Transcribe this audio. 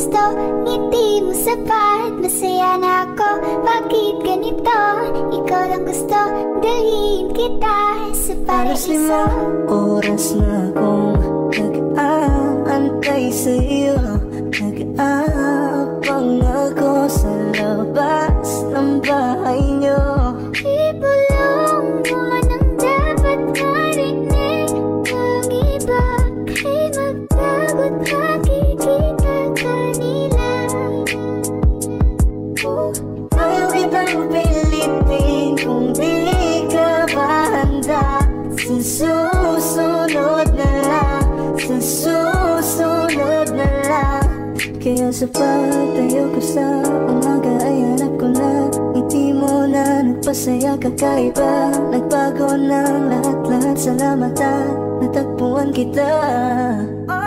gusto, ngiti mo sapat Masaya na ako, bakit ganito? Ikaw lang gusto, dalhin kita. Sa paraiso oras na akong nag-aantay sa'yo. Nag-aabang susunod na lang, sa susunod na lang Kaya sa pagtayo ko sa umaga ay hanap ko na. Ngiti mo na nagpasaya kakaiba Nagbago ng lahat-lahat Salamat at natagpuan kita. Kanina